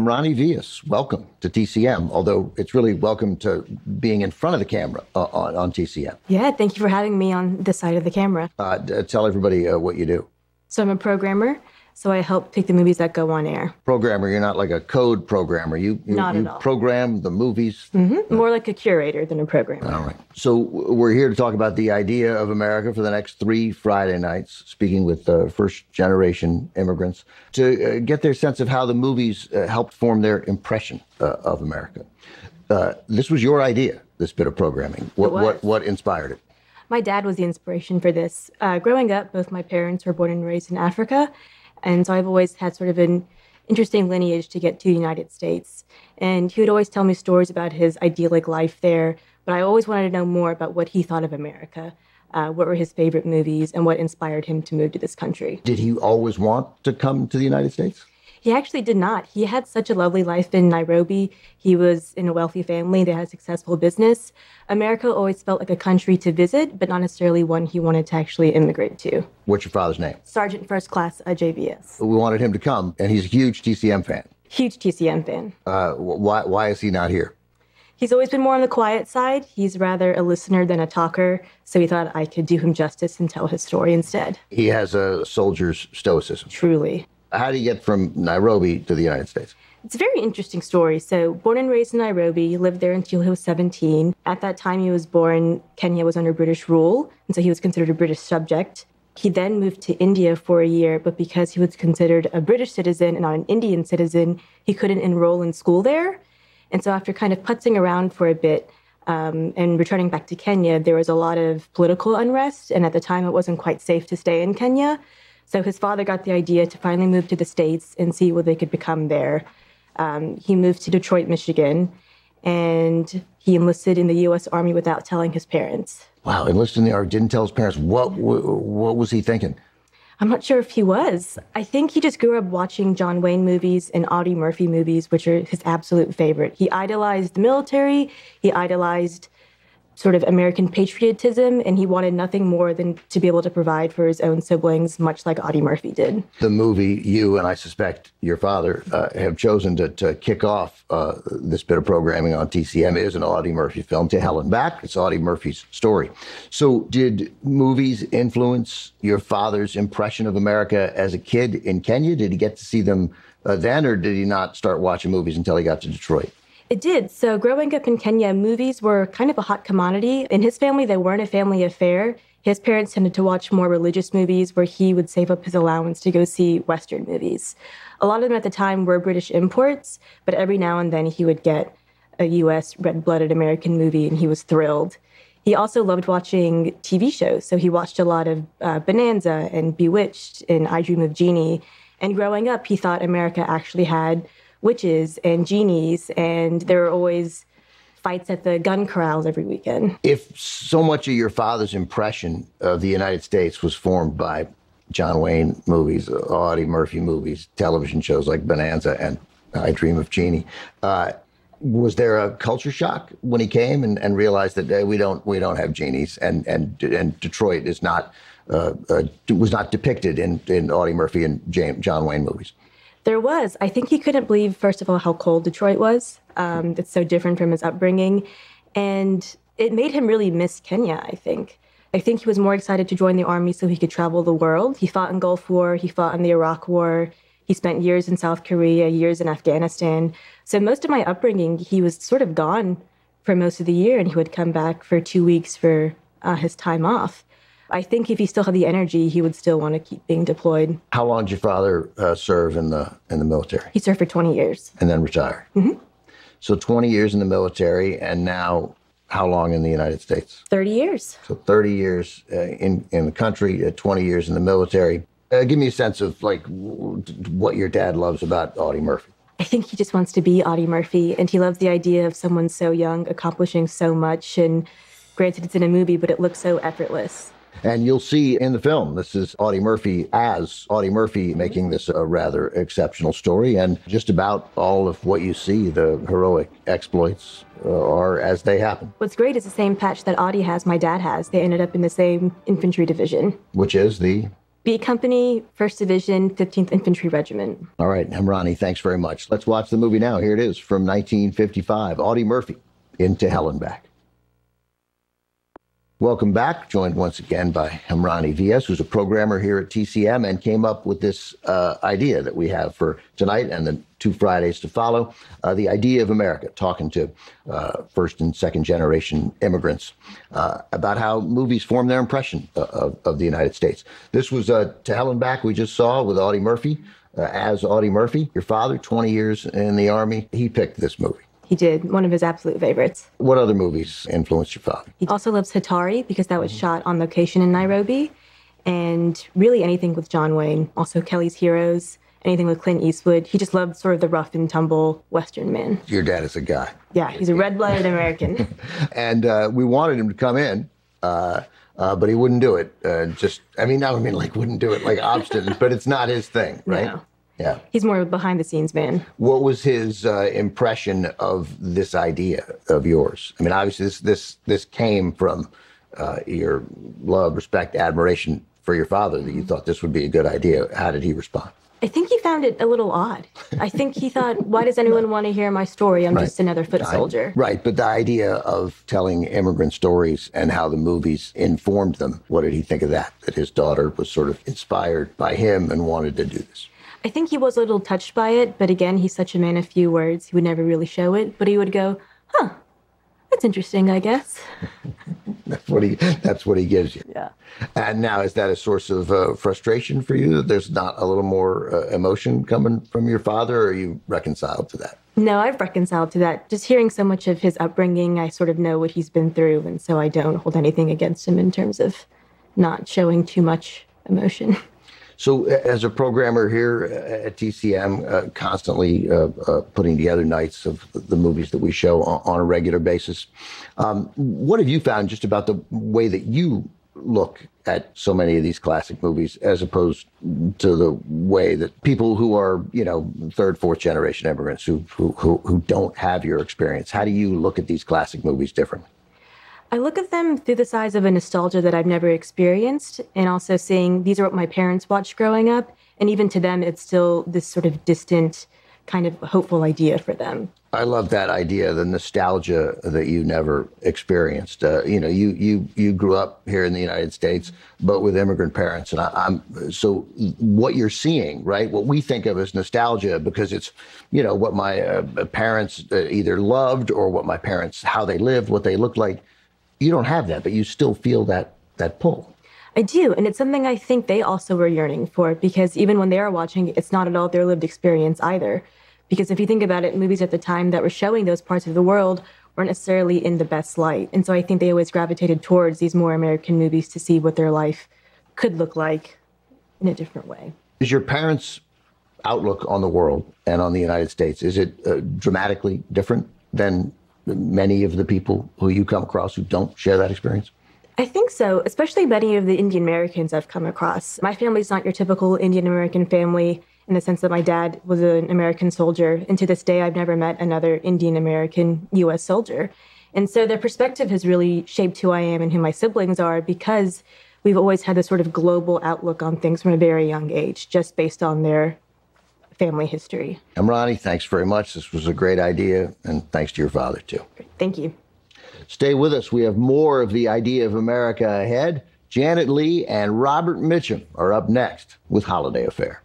Emrani Vias, welcome to TCM, although it's really welcome to being in front of the camera uh, on, on, TCM. Yeah, thank you for having me on this side of the camera. Uh, tell everybody uh, what you do. So I'm a programmer. So I help pick the movies that go on air. Programmer, you're not like a code programmer. You, you, not you at all. program the movies. Mm-hmm. More like a curator than a programmer. All right. So we're here to talk about the idea of America for the next three Friday nights, speaking with uh, first generation immigrants to uh, get their sense of how the movies uh, helped form their impression uh, of America. Uh, this was your idea, this bit of programming. What, what, what inspired it? My dad was the inspiration for this. Uh, growing up, both my parents were born and raised in Africa. And so I've always had sort of an interesting lineage to get to the United States. And he would always tell me stories about his idyllic life there, but I always wanted to know more about what he thought of America. Uh, what were his favorite movies and what inspired him to move to this country? Did he always want to come to the United States? He actually did not. He had such a lovely life in Nairobi. He was in a wealthy family. They had a successful business. America always felt like a country to visit, but not necessarily one he wanted to actually immigrate to. What's your father's name? Sergeant First Class uh, JVS. We wanted him to come, and he's a huge TCM fan. Huge TCM fan. Uh, why, why is he not here? He's always been more on the quiet side. He's rather a listener than a talker, so he thought I could do him justice and tell his story instead. He has a soldier's stoicism. Truly. How do you get from Nairobi to the United States? It's a very interesting story. So, born and raised in Nairobi, he lived there until he was 17. At that time he was born, Kenya was under British rule, and so he was considered a British subject. He then moved to India for a year, but because he was considered a British citizen and not an Indian citizen, he couldn't enroll in school there. And so, after kind of putzing around for a bit um, and returning back to Kenya, there was a lot of political unrest, and at the time it wasn't quite safe to stay in Kenya. So his father got the idea to finally move to the States and see what they could become there. Um, he moved to Detroit, Michigan, and he enlisted in the U.S. Army without telling his parents. Wow, enlisted in the Army, didn't tell his parents. What, what was he thinking? I'm not sure if he was. I think he just grew up watching John Wayne movies and Audie Murphy movies, which are his absolute favorite. He idolized the military, he idolized sort of American patriotism, and he wanted nothing more than to be able to provide for his own siblings, much like Audie Murphy did. The movie you and I suspect your father uh, have chosen to, to kick off uh, this bit of programming on TCM is an Audie Murphy film. To Hell and Back, it's Audie Murphy's story. So, did movies influence your father's impression of America as a kid in Kenya? Did he get to see them uh, then, or did he not start watching movies until he got to Detroit? It did. So, growing up in Kenya, movies were kind of a hot commodity. In his family, they weren't a family affair. His parents tended to watch more religious movies where he would save up his allowance to go see Western movies. A lot of them at the time were British imports, but every now and then he would get a US red blooded American movie and he was thrilled. He also loved watching TV shows. So, he watched a lot of uh, Bonanza and Bewitched and I Dream of Jeannie. And growing up, he thought America actually had witches and genies, and there are always fights at the gun corrals every weekend. If so much of your father's impression of the United States was formed by John Wayne movies, Audie Murphy movies, television shows like Bonanza and I Dream of Jeannie, uh, was there a culture shock when he came and, and realized that uh, we don't we don't have genies and and and Detroit is not uh, uh was not depicted in in Audie Murphy and James, John Wayne movies? There was. I think he couldn't believe, first of all, how cold Detroit was. Um, it's so different from his upbringing. And it made him really miss Kenya, I think. I think he was more excited to join the army so he could travel the world. He fought in Gulf War, he fought in the Iraq War, he spent years in South Korea, years in Afghanistan. So most of my upbringing, he was sort of gone for most of the year, and he would come back for two weeks for uh, his time off. I think if he still had the energy, he would still want to keep being deployed. How long did your father uh, serve in the in the military? He served for 20 years and then retired. Mm-hmm. So 20 years in the military, and now how long in the United States? 30 years. So 30 years uh, in in the country, uh, 20 years in the military. Uh, give me a sense of like what your dad loves about Audie Murphy. I think he just wants to be Audie Murphy, and he loves the idea of someone so young accomplishing so much. And granted, it's in a movie, but it looks so effortless. And you'll see in the film, this is Audie Murphy as Audie Murphy making this a rather exceptional story. And just about all of what you see, the heroic exploits, uh, are as they happen. What's great is the same patch that Audie has, my dad has. They ended up in the same infantry division. Which is the B Company, 1st Division, 15th Infantry Regiment. All right, Emrani, thanks very much. Let's watch the movie now. Here it is from 1955 Audie Murphy, Into Hell and Back. Welcome back. Joined once again by Emrani Vias, who's a programmer here at TCM and came up with this uh, idea that we have for tonight and the two Fridays to follow uh, the idea of America, talking to uh, first and second generation immigrants uh, about how movies form their impression of, of the United States. This was uh, To Hell and Back, we just saw with Audie Murphy. Uh, as Audie Murphy, your father, 20 years in the Army, he picked this movie. He did, one of his absolute favorites. What other movies influenced your father? He also loves Hatari because that was shot on location in Nairobi. And really anything with John Wayne, also Kelly's Heroes, anything with Clint Eastwood. He just loved sort of the rough and tumble Western man. Your dad is a guy. Yeah, he's a red blooded American. and uh, we wanted him to come in. Uh, uh, but he wouldn't do it. Uh, just, I mean, I mean, like, wouldn't do it, like obstinate, but it's not his thing, right? No. Yeah. He's more behind the scenes man. What was his uh, impression of this idea of yours? I mean, obviously this this this came from uh, your love, respect, admiration for your father that you thought this would be a good idea. How did he respond? I think he found it a little odd. I think he thought, why does anyone want to hear my story? I'm right. just another foot soldier. I, right. But the idea of telling immigrant stories and how the movies informed them, what did he think of that? That his daughter was sort of inspired by him and wanted to do this? I think he was a little touched by it, but again, he's such a man of few words. He would never really show it, but he would go, "Huh, that's interesting, I guess." that's what he. That's what he gives you. Yeah. And now, is that a source of uh, frustration for you that there's not a little more uh, emotion coming from your father, or are you reconciled to that? No, I've reconciled to that. Just hearing so much of his upbringing, I sort of know what he's been through, and so I don't hold anything against him in terms of not showing too much emotion. So, as a programmer here at TCM, uh, constantly uh, uh, putting together nights of the movies that we show on, on a regular basis, um, what have you found just about the way that you look at so many of these classic movies as opposed to the way that people who are, you know, third, fourth generation immigrants who, who, who don't have your experience, how do you look at these classic movies differently? I look at them through the size of a nostalgia that I've never experienced, and also seeing these are what my parents watched growing up. And even to them, it's still this sort of distant, kind of hopeful idea for them. I love that idea, the nostalgia that you never experienced. Uh, you know, you you you grew up here in the United States, but with immigrant parents, and I, am so what you're seeing, right? What we think of as nostalgia, because it's, you know, what my uh, parents uh, either loved or what my parents how they lived, what they looked like you don't have that, but you still feel that that pull. I do, and it's something I think they also were yearning for because even when they are watching, it's not at all their lived experience either. Because if you think about it, movies at the time that were showing those parts of the world weren't necessarily in the best light. And so I think they always gravitated towards these more American movies to see what their life could look like in a different way. Is your parents' outlook on the world and on the United States is it uh, dramatically different than many of the people who you come across who don't share that experience? I think so, especially many of the Indian Americans I've come across. My family's not your typical Indian American family in the sense that my dad was an American soldier. And to this day, I've never met another Indian American US soldier. And so their perspective has really shaped who I am and who my siblings are because we've always had this sort of global outlook on things from a very young age, just based on their family history. Emrani, thanks very much. This was a great idea, and thanks to your father, too. Thank you. Stay with us. We have more of the idea of America ahead. Janet Leigh and Robert Mitchum are up next with Holiday Affair.